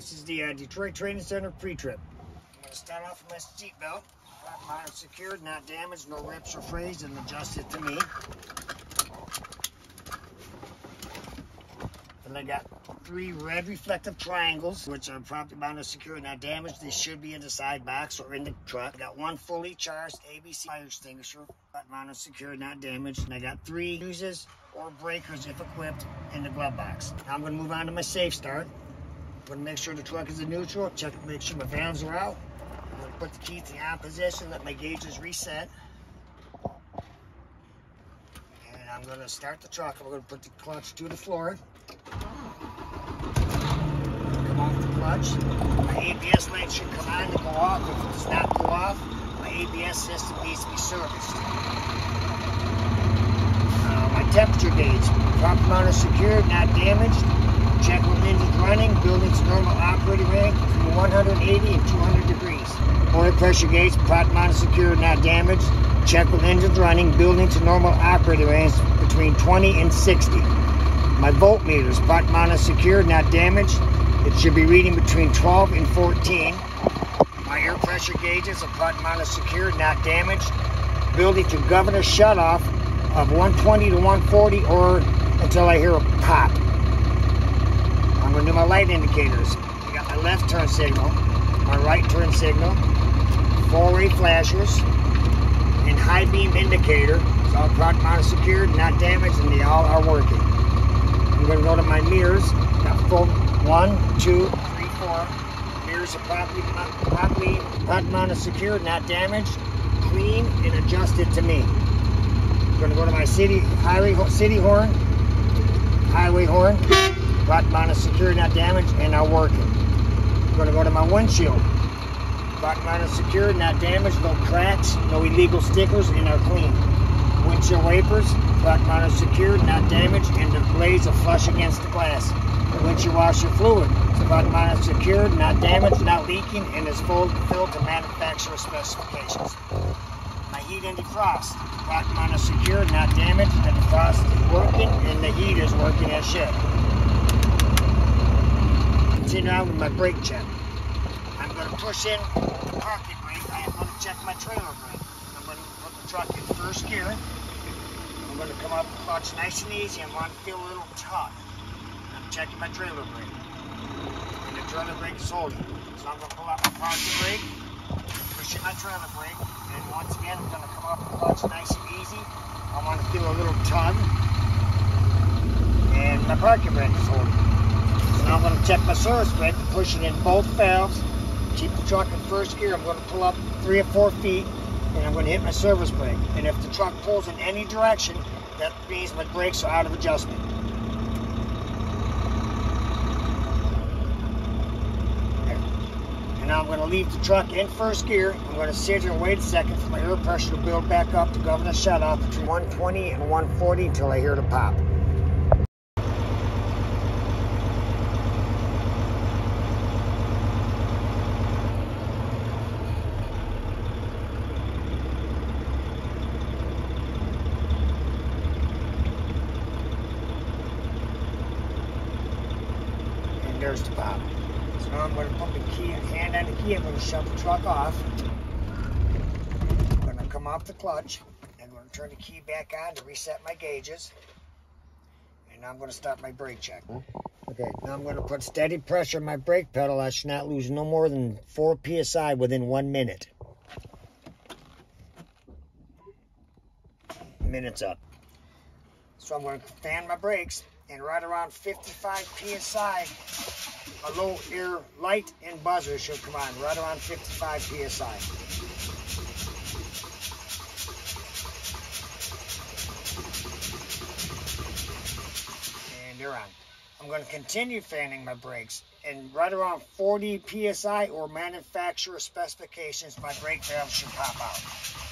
This is the uh, Detroit Training Center pre-trip. I'm going to start off with my seat belt. Mine secured, not damaged, no rips or frays, and adjusted to me. And I got three red reflective triangles, which are properly mounted secure, not damaged. They should be in the side box or in the truck. I got one fully charged ABC fire extinguisher, mounted secure, not damaged. And I got three fuses or breakers, if equipped, in the glove box. Now I'm going to move on to my safe start. To make sure the truck is in neutral, check make sure my valves are out. I'm to put the key to the on position, let my gauges reset. And I'm going to start the truck. I'm to put the clutch to the floor. Come off the clutch. My ABS light should come on to go off. If it does not go off, my ABS system needs to be serviced. Uh, my temperature gauge, prop mounted secured, not damaged. Check with engines running, building's normal operating range between 180 and 200 degrees. Oil pressure gauge, prop mounted secured, not damaged. Check with engines running, building to normal operating range between 20 and 60. My voltmeter is prop mounted secured, not damaged. It should be reading between 12 and 14. My air pressure gauges are prop mounted secured, not damaged. Building to governor shutoff of 120 to 140 or until I hear a pop. To my light indicators. I got my left turn signal, my right turn signal, four-way flashers, and high beam indicator. It's all mounted secured, not damaged, and they all are working. I'm to go to my mirrors. Got full one, two, three, four. Mirrors are properly, properly prop mounted secured, not damaged, clean, and adjusted to me. I'm going to go to my city highway city horn, highway horn. Prop mounted secure, not damaged, and are working. I'm going to go to my windshield. Prop mounted secure, not damaged, no cracks, no illegal stickers, and are clean. Windshield wipers, prop mounted secured, not damaged, and the blades are flush against the glass. The windshield washer fluid, prop mounted secured, not damaged, not leaking, and is full filled to manufacturer specifications. My heat and defrost, prop mounted secured, not damaged, the defrost is working, and the heat is working as should continue on with my brake check. I'm going to push in the parking brake. I am going to check my trailer brake. I'm going to put the truck in first gear. I'm going to come up clutch nice and easy. I want to feel a little tug. I'm checking my trailer brake. And the trailer brake is holding. So I'm going to pull out my parking brake, push in my trailer brake, and once again I'm going to come up clutch nice and easy. I want to feel a little tug. And my parking brake is holding. Now I'm going to check my service brake, pushing in both valves. Keep the truck in first gear. I'm going to pull up three or four feet, and I'm going to hit my service brake. And if the truck pulls in any direction, that means my brakes are out of adjustment. Now I'm going to leave the truck in first gear. I'm going to sit here and wait a second for my air pressure to build back up to governor shutoff between 120 and 140 until I hear the pop. There's the pop. So now I'm going to put the key, hand on the key, I'm going to shut the truck off. I'm going to come off the clutch. I'm going to turn the key back on to reset my gauges. And now I'm going to stop my brake check. Hmm. Okay, now I'm going to put steady pressure on my brake pedal. I should not lose no more than 4 PSI within one minute. Minutes up. So I'm going to fan my brakes and right around 55 psi, a low air light and buzzer should come on, right around 55 psi. And they're on. I'm going to continue fanning my brakes, and right around 40 psi or manufacturer specifications, my brake valve should pop out.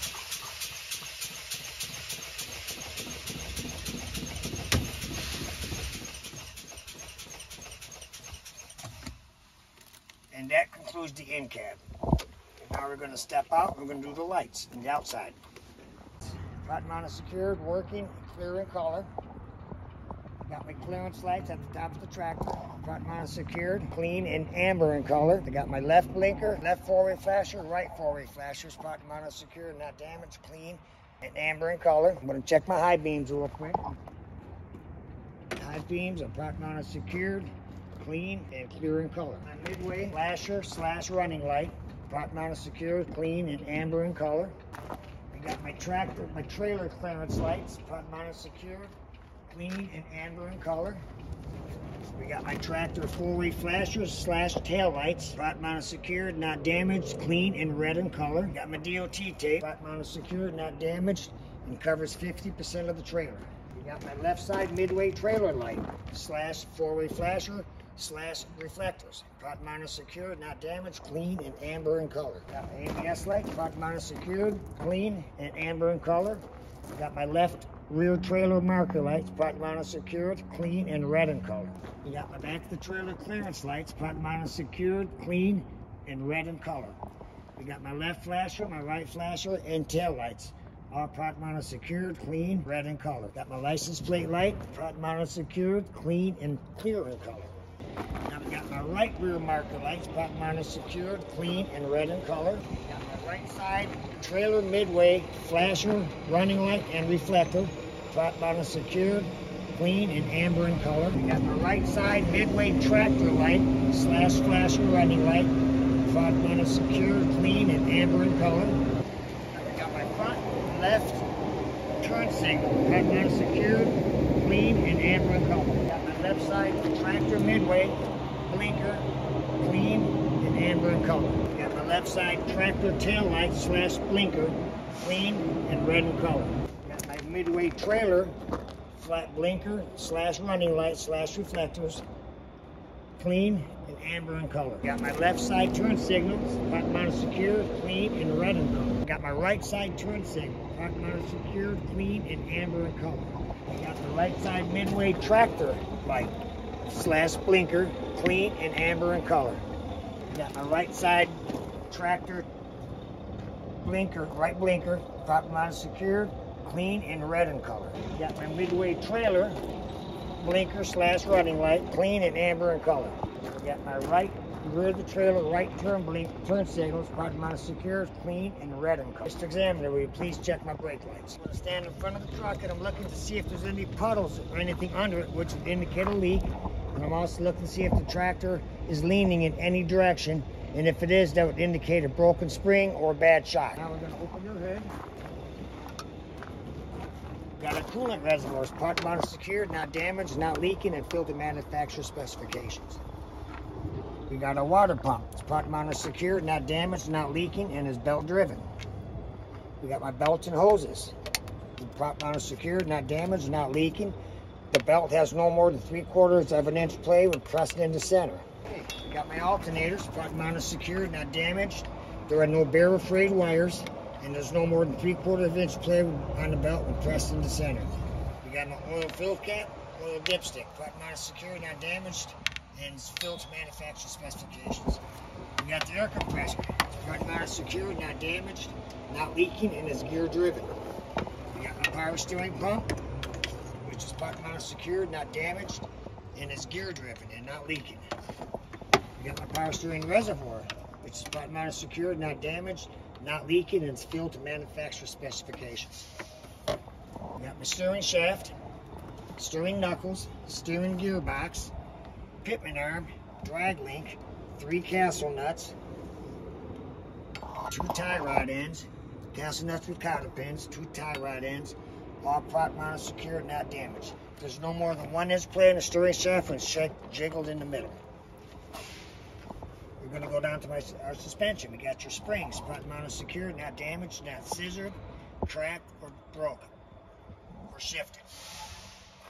And that concludes the in cab. And now we're going to step out. We're going to do the lights on the outside. Front mounted secured, working, clear in color. Got my clearance lights at the top of the tractor. Front mount secured, clean and amber in color. I got my left blinker, left four-way flasher, right four-way flasher. Front mount secured, not damaged, clean and amber in color. I'm gonna check my high beams real quick. High beams are front mounted secured, clean and clear in color. My midway flasher slash running light, front mounted secure, clean and amber in color. I got my tractor, my trailer clearance lights, front mounted secure, clean and amber in color. We got my tractor four-way flashers slash tail lights, front mounted secured, not damaged, clean and red in color. Got my DOT tape, front mounted secured, not damaged, and covers 50% of the trailer. We got my left side midway trailer light slash four-way flasher slash reflectors. Front mounted secured, not damaged, clean and amber in color. Got my ABS light, front mounted secured, clean and amber in color. Got my left rear trailer marker lights, front mounted secured, clean and red in color. We got my back of the trailer clearance lights, front mounted secured, clean and red in color. We got my left flasher, my right flasher, and tail lights. All front mounted secured, clean, red in color. Got my license plate light, front mounted secured, clean and clear in color. Now we got my right rear marker lights, front mounted secured, clean and red in color. Got my right side trailer midway flasher, running light and reflector, front mounted secured, clean and amber in color. We got my right side midway tractor light slash flasher running light, front mounted secured, clean and amber in color. Now we got my front left turn signal, front mounted secured, clean and amber color. Got my left side tractor midway blinker, clean and amber color. Got my left side tractor tail light slash blinker, clean and red in color. Got my midway trailer flat blinker slash running light slash reflectors, clean and amber in color. Got my left side turn signals, front mounted secure, clean and red in color. Got my right side turn signal, front mounted secure, clean and amber in color. Got right side midway tractor light slash blinker, clean and amber in color. Got my right side tractor blinker, right blinker, front mounted secured, clean and red in color. Got my midway trailer blinker slash running light, clean and amber in color. Got my right rear of the trailer, right turn blink, turn signals, front mounted secured, clean and red in color. Mr. Examiner, will you please check my brake lights? I'm gonna stand in front of the truck and I'm looking to see if there's any puddles or anything under it which would indicate a leak. And I'm also looking to see if the tractor is leaning in any direction. And if it is, that would indicate a broken spring or a bad shock. Now we're gonna open your hood. Got a coolant reservoir, part mounted secured, not damaged, not leaking, and filled to manufacturer specifications. We got a water pump, it's part mounted secured, not damaged, not leaking, and is belt driven. We got my belts and hoses. Prop mounted secured, not damaged, not leaking. The belt has no more than three quarters of an inch play when pressed into center. Okay, we got my alternators, front mounted secured, not damaged. There are no bearer frayed wires and there's no more than three quarters of an inch play on the belt when pressed into center. We got an oil fill cap, oil dipstick, front mounted secure, not damaged, and it's filled to manufacturer specifications. We got the air compressor, front mounted secure, not damaged, not leaking, and is gear driven. We got my power steering pump, which is front mounted secured, not damaged, and is gear driven and not leaking. We got my power steering reservoir, which is front mounted secured, not damaged, not leaking and it's filled to manufacturer specifications. We got my steering shaft, steering knuckles, steering gearbox, pitman arm, drag link, three castle nuts, two tie rod ends, castle nuts with cotter pins, two tie rod ends, all prop mounted secure, not damaged. There's no more than one inch play in the steering shaft when jiggled in the middle. We're going to go down to my our suspension. We got your springs, front mounted secured, not damaged, not scissored, cracked, or broken, or shifted.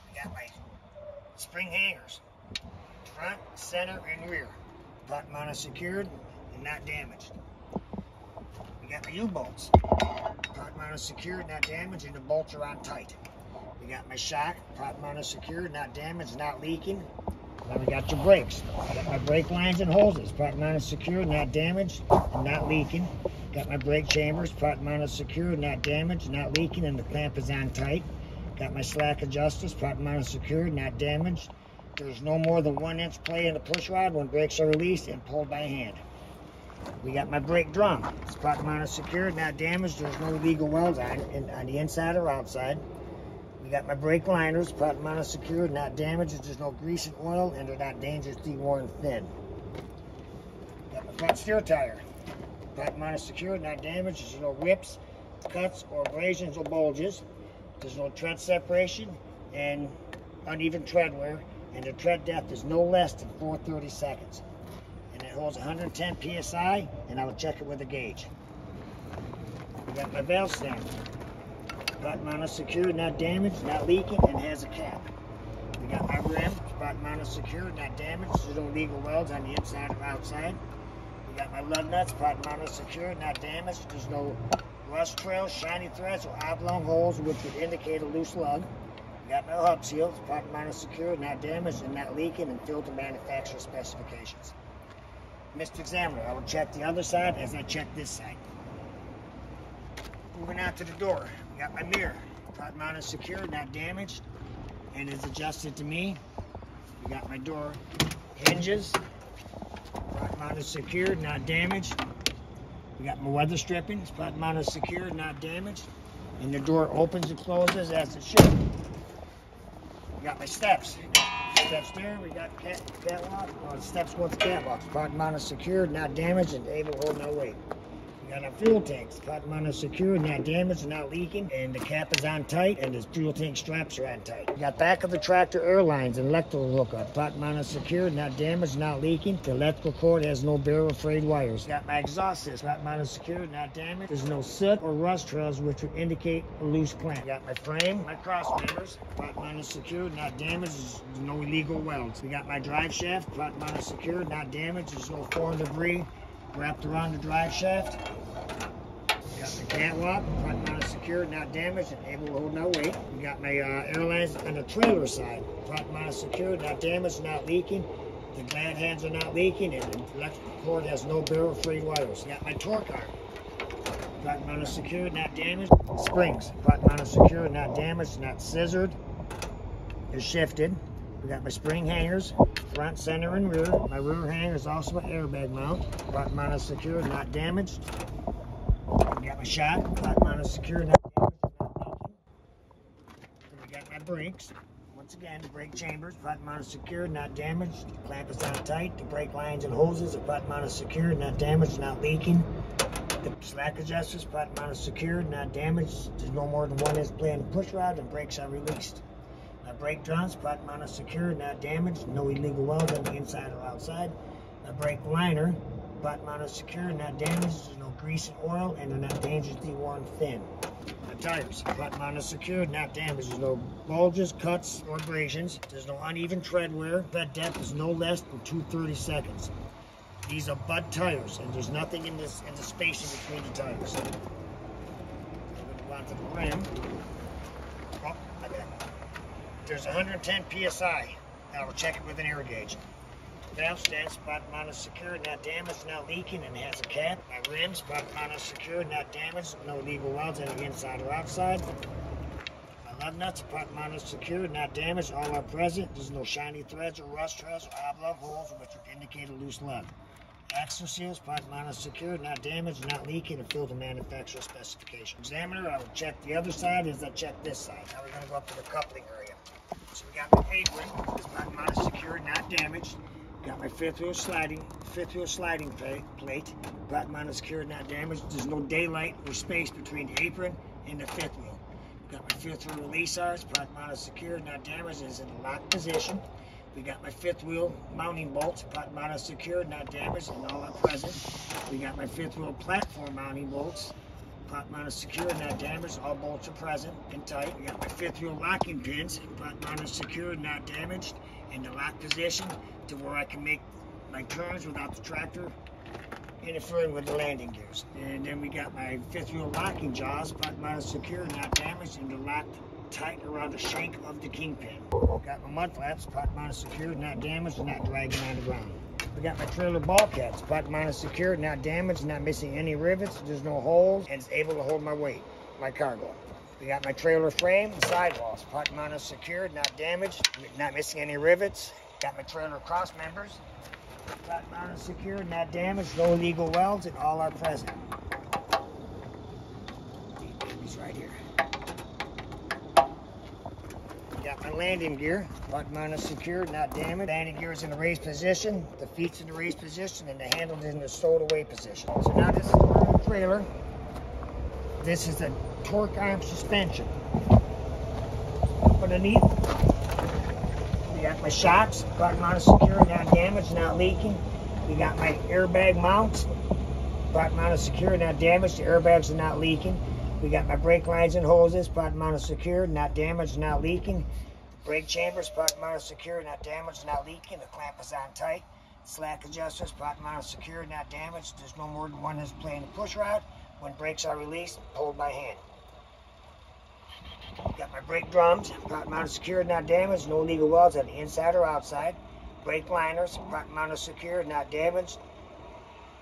We got my spring hangers, front, center, and rear. Front mounted secured and not damaged. We got my U-bolts, front mounted secured, not damaged, and the bolts are on tight. We got my shock, front mounted secured, not damaged, not leaking, now we got your brakes. Got my brake lines and hoses. Front mounted secure, not damaged, and not leaking. Got my brake chambers, front mounted secure, not damaged, not leaking, and the clamp is on tight. Got my slack adjusters, proper mounted secured, not damaged. There's no more than one inch play in the push rod when brakes are released and pulled by hand. We got my brake drum. It's proper mounted secured, not damaged. There's no legal welds on it, on the inside or outside. We got my brake liners, proper mounted secured, not damaged. There's no grease and oil, and they're not dangerously worn thin. Got my front steer tire. Proper mounted secured, not damaged. There's no rips, cuts, or abrasions or bulges. There's no tread separation and uneven tread wear, and the tread depth is no less than 430 seconds. And it holds 110 psi, and I will check it with a gauge. I got my valve stand. Bottom mounted secured, not damaged, not leaking, and has a cap. We got my rim, bottom mounted secured, not damaged. There's no legal welds on the inside or outside. We got my lug nuts, bottom mounted secured, not damaged. There's no rust trails, shiny threads, or oblong holes which would indicate a loose lug. Got my hub seals, bottom mounted secured, not damaged, and not leaking, and filled to manufacturer specifications. Mr. Examiner, I will check the other side as I check this side. Moving out to the door, got my mirror, front is secured, not damaged, and is adjusted to me. We got my door hinges, front is secured, not damaged. We got my weather stripping, front is secured, not damaged, and the door opens and closes as it should. We got my steps. Steps there, we got cat, catwalk, oh, uh, steps with catwalks, front mounted secured, not damaged, and able to hold no weight. Got our fuel tanks, front mounted secured, not damaged, not leaking, and the cap is on tight, and the fuel tank straps are on tight. We got back of the tractor airlines and electrical hookup, front mounted secured, not damaged, not leaking. The electrical cord has no barrel frayed wires. Got my exhaust system, front mounted secured, not damaged. There's no soot or rust trails which would indicate a loose clamp. Got my frame, my cross members, front mounted secured, not damaged. There's no illegal welds. We got my drive shaft, front mounted secured, not damaged. There's no foreign debris wrapped around the drive shaft. Got the catwalk, front mounted secured, not damaged, and able to hold no weight. We got my uh, airlines on the trailer side, front mounted secured, not damaged, not leaking. The glad hands are not leaking, and the electrical cord has no barrel free wires. Got my torque arm. Front mounted secured, not damaged. Springs, front mounted secured, not damaged, not scissored. They're shifted. We got my spring hangers, front, center, and rear. My rear hanger is also an airbag mount. Front mounted secured, not damaged. Got my shot, front mounted secured, not damaged. Then we got my brakes. Once again, the brake chambers, front mounted secured, not damaged. Clamp is on tight. The brake lines and hoses are front mounted secured, not damaged, not leaking. The slack adjusters, front mounted secured, not damaged. There's no more than one inch play on the push rod and brakes are released. My brake drums, front mounted secured, not damaged. No illegal welds on the inside or outside. My brake liner, front mounted secured, not damaged. There's no grease and oil, and they're not dangerously worn thin. My tires, front mounted secured, not damaged. There's no bulges, cuts, or abrasions. There's no uneven tread wear. Tread depth is no less than 230 seconds. These are Bud tires, and there's nothing in this in the space in between the tires. On to the rim. Oh, I got it. There's 110 psi. Will check it with an air gauge. Valve stand spot mounted secured, not damaged, not leaking, and has a cap. My rims spot mounted secured, not damaged, no legal welds on the inside or outside. My lug nuts spot mounted secured, not damaged, all are present. There's no shiny threads or rust trails or oblong holes which would indicate a loose lug. Axle seals, spot mounted secured, not damaged, not leaking, and filled to manufacturer specification. Examiner, I will check the other side as I check this side. Now we're going to go up to the coupling area. So we got my apron, spot mounted secured, not damaged. Got my fifth wheel sliding, fifth wheel sliding plate, plate, bottom mounted secured, not damaged. There's no daylight or space between the apron and the fifth wheel. Got my fifth wheel release arms, bottom mounted secured, not damaged. Is in a locked position. We got my fifth wheel mounting bolts, bottom mounted secured, not damaged, and all are present. We got my fifth wheel platform mounting bolts, pot is secured, not damaged. All bolts are present and tight. We got my fifth wheel locking pins, pot is secured, not damaged, in the lock position to where I can make my turns without the tractor interfering with the landing gears. And then we got my fifth wheel locking jaws, pot is secured, not damaged, and they're locked tight around the shank of the kingpin. Got my mud flaps, pot is secured, not damaged, not dragging on the ground. We got my trailer bulkheads, pot is secured, not damaged, not missing any rivets, there's no holes, and it's able to hold my weight, my cargo. We got my trailer frame and sidewalls. Park is secured, not damaged, not missing any rivets. Got my trailer cross members. Park mounted secured, not damaged, no illegal welds, and all are present. These babies right here. Got my landing gear, Butt mount is secured, not damaged. Landing gear is in the raised position, the feet's in the raised position, and the handle's in the stowed away position. So now this is the trailer. This is the torque arm suspension. Underneath, we got my shocks, Butt mount is secured, not damaged, not leaking. We got my airbag mounts, mount is secured, not damaged. The airbags are not leaking. We got my brake lines and hoses, park mounted secured, not damaged, not leaking. Brake chambers, park mounted secured, not damaged, not leaking. The clamp is on tight. Slack adjusters, park mounted secured, not damaged. There's no more than one that's playing the push rod. When brakes are released, pulled by hand. Got my brake drums, park mounted secured, not damaged. No legal welds on the inside or outside. Brake liners, park mounted secured, not damaged.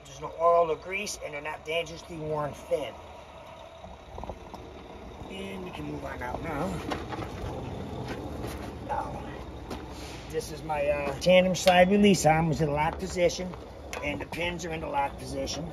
There's no oil or grease, and they're not dangerously worn thin. And we can move on out now. Now, this is my uh, tandem side release arm was in lock position, and the pins are in the lock position.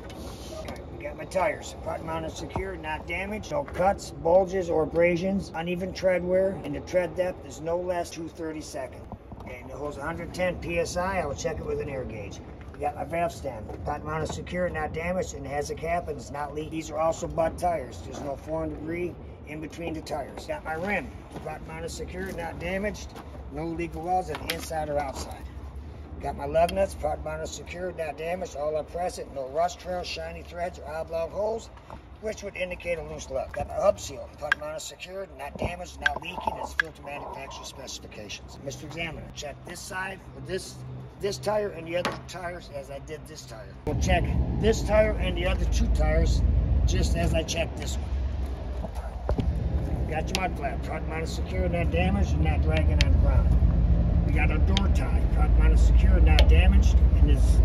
We got my tires, park mounted secure, not damaged, no cuts, bulges, or abrasions, uneven tread wear, and the tread depth is no less 232nd. And it holds 110 psi. I will check it with an air gauge. We got my valve stem, park mounted secure, not damaged, and it has a cap and it's not leaked. These are also butt tires. There's no foreign debris in between the tires. Got my rim, park mounted secure, not damaged, no legal welds on the inside or outside. Got my lug nuts, park mounted secure, not damaged, all present, no rust trails, shiny threads, or oblong holes, which would indicate a loose lug. Got my hub seal, park mounted secured, not damaged, not leaking, it's filter manufacturer specifications. Mr. Examiner, check this side this this tire and the other tires as I did this tire. We'll check this tire and the other two tires just as I checked this one. Got your mud flap, front mounted secure, not damaged, and not dragging on the ground. We got our door tie, front mounted secure, not damaged, and this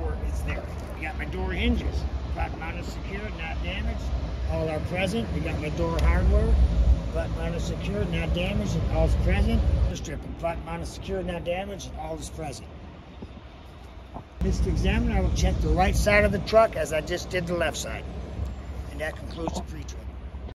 work is there. We got my door hinges, front mounted secure, not damaged, all are present. We got my door hardware, front mounted secure, not damaged, and all is present. The stripping, front mounted secure, not damaged, and all is present. Mr. Examiner, I will check the right side of the truck as I just did the left side. And that concludes the pre-trip.